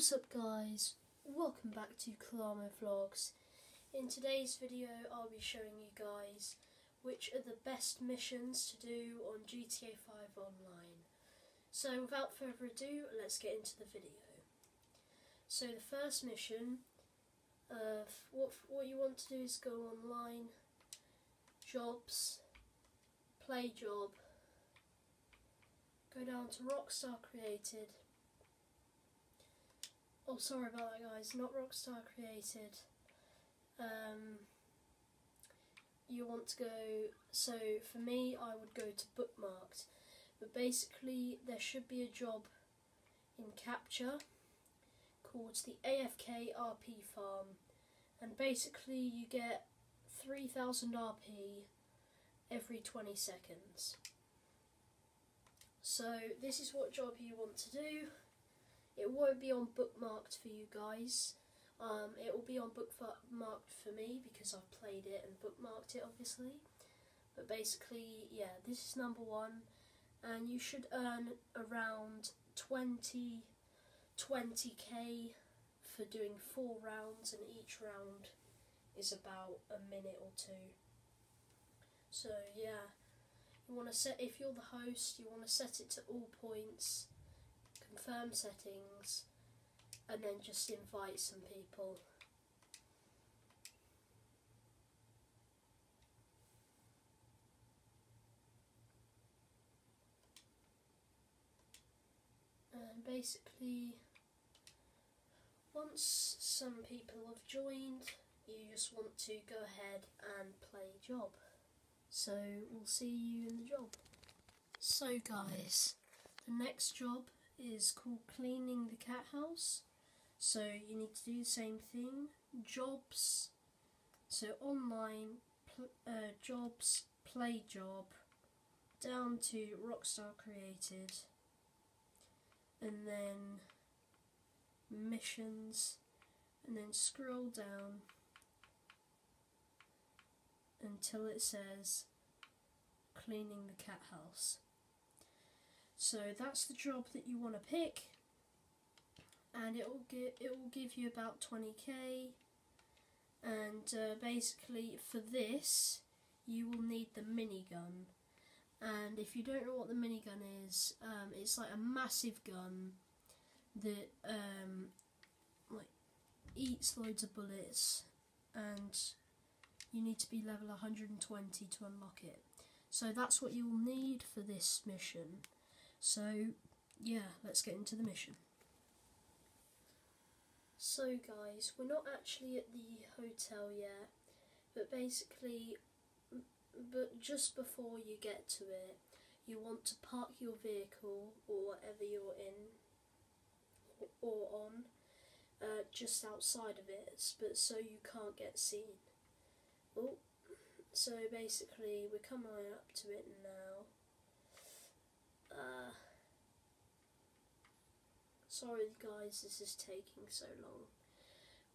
What's up guys? Welcome back to Kalamo Vlogs. In today's video I'll be showing you guys which are the best missions to do on GTA 5 Online. So without further ado, let's get into the video. So the first mission, uh, what, what you want to do is go online, jobs, play job, go down to Rockstar Created, Oh, sorry about that, guys. Not Rockstar created. Um, you want to go. So for me, I would go to bookmarked. But basically, there should be a job in capture called the AFK RP farm, and basically you get 3000 RP every 20 seconds. So this is what job you want to do. It won't be on bookmarked for you guys. Um, it will be on bookmarked for me because I've played it and bookmarked it, obviously. But basically, yeah, this is number one, and you should earn around 20, 20k for doing four rounds, and each round is about a minute or two. So yeah, you want to set if you're the host, you want to set it to all points confirm settings, and then just invite some people. And basically, once some people have joined, you just want to go ahead and play job. So we'll see you in the job. So guys, the next job is called Cleaning the Cat House. So you need to do the same thing. Jobs, so online, pl uh, jobs, play job, down to Rockstar Created, and then missions, and then scroll down until it says cleaning the cat house. So that's the job that you want to pick, and it will give it will give you about 20k. And uh, basically, for this, you will need the minigun. And if you don't know what the minigun is, um, it's like a massive gun that um, like eats loads of bullets, and you need to be level 120 to unlock it. So that's what you will need for this mission. So, yeah, let's get into the mission. So, guys, we're not actually at the hotel yet, but basically, but just before you get to it, you want to park your vehicle or whatever you're in or on uh, just outside of it, but so you can't get seen. Oh, so basically, we're coming up to it now. Uh, sorry guys, this is taking so long.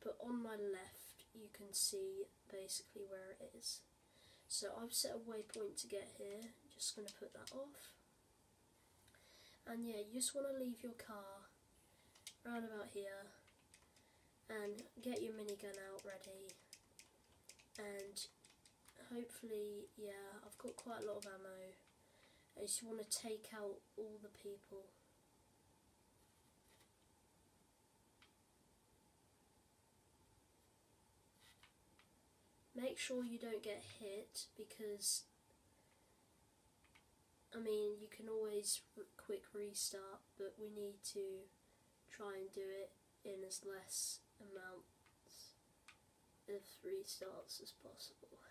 But on my left, you can see basically where it is. So I've set a waypoint to get here. Just going to put that off. And yeah, you just want to leave your car around about here and get your minigun out ready and hopefully yeah I've got quite a lot of ammo I just want to take out all the people. Make sure you don't get hit because I mean you can always quick restart but we need to try and do it in as less amounts of restarts as possible.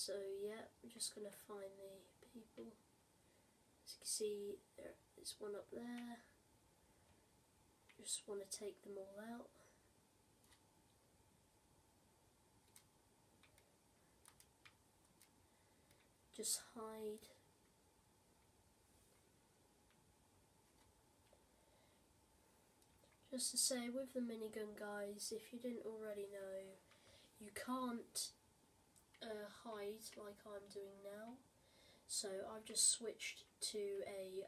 So yeah, we're just going to find the people. As you can see, there's one up there. Just want to take them all out. Just hide. Just to say, with the minigun guys, if you didn't already know, you can't uh, hide like I'm doing now. So I've just switched to a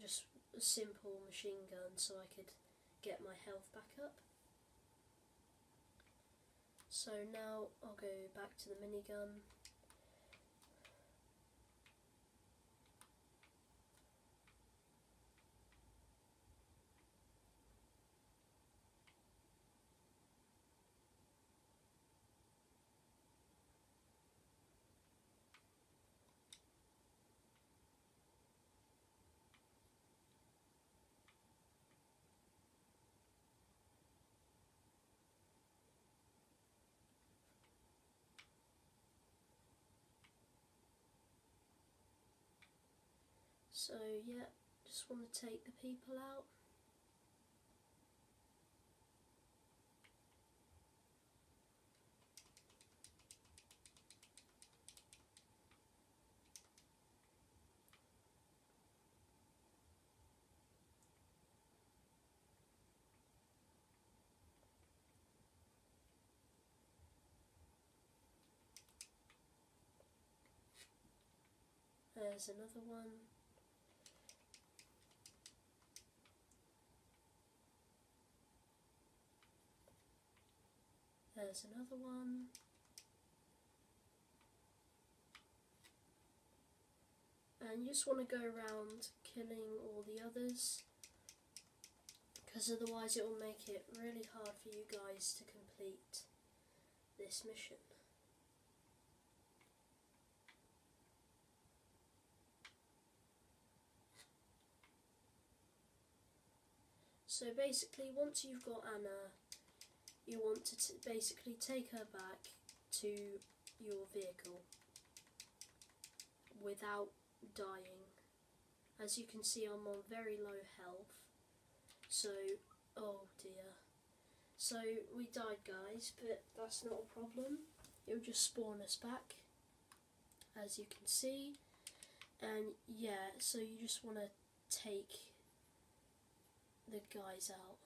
just a simple machine gun so I could get my health back up. So now I'll go back to the minigun. So yeah, just want to take the people out. There's another one. There's another one. And you just want to go around killing all the others because otherwise it will make it really hard for you guys to complete this mission. So basically once you've got Anna you want to basically take her back to your vehicle without dying. As you can see, I'm on very low health. So, oh dear. So, we died, guys, but that's not a problem. It'll just spawn us back, as you can see. And yeah, so you just want to take the guys out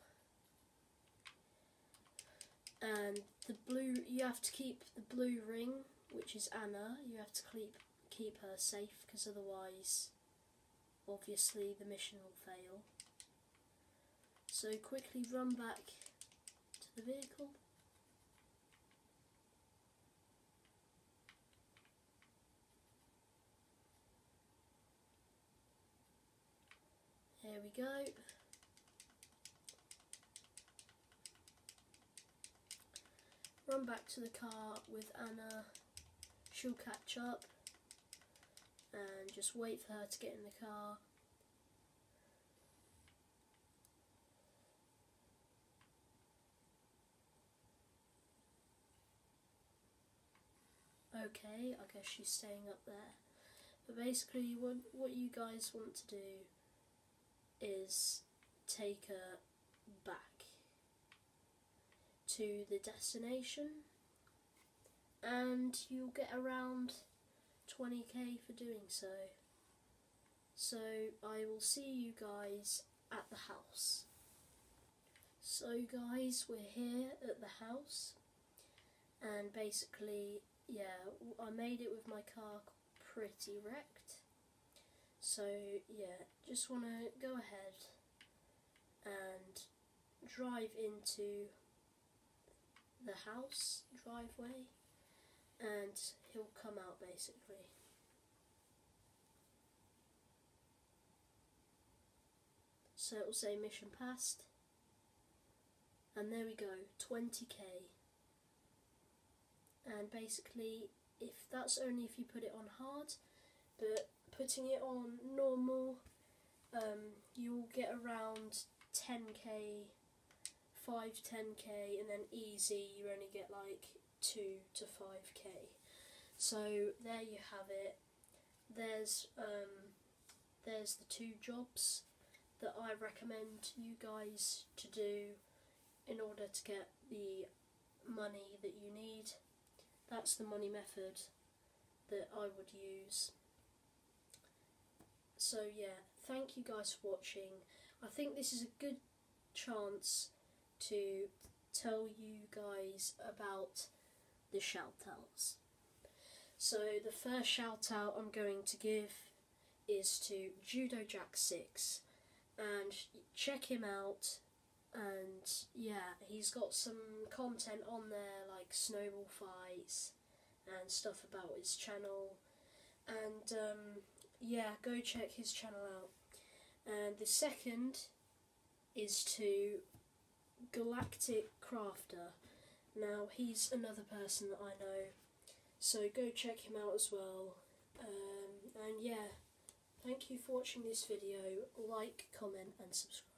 and the blue you have to keep the blue ring which is Anna. You have to keep keep her safe because otherwise obviously the mission will fail. So quickly run back to the vehicle. There we go. Run back to the car with Anna. She'll catch up and just wait for her to get in the car. Okay, I guess she's staying up there. But basically, what, what you guys want to do is take her back to the destination and you'll get around 20k for doing so. So I will see you guys at the house. So guys, we're here at the house and basically, yeah, I made it with my car pretty wrecked. So yeah, just want to go ahead and drive into the house driveway and he'll come out basically. So it will say mission passed and there we go 20k and basically if that's only if you put it on hard but putting it on normal um, you'll get around 10k 5 10k and then easy you only get like 2 to 5k so there you have it. There's um, there's the two jobs that I recommend you guys to do in order to get the money that you need. That's the money method that I would use. So yeah thank you guys for watching. I think this is a good chance to tell you guys about the Shoutouts. So the first shout out I'm going to give is to Judo Jack Six, and check him out. And yeah, he's got some content on there like snowball fights and stuff about his channel. And um, yeah, go check his channel out. And the second is to Galactic Crafter. Now, he's another person that I know, so go check him out as well. Um, and yeah, thank you for watching this video. Like, comment, and subscribe.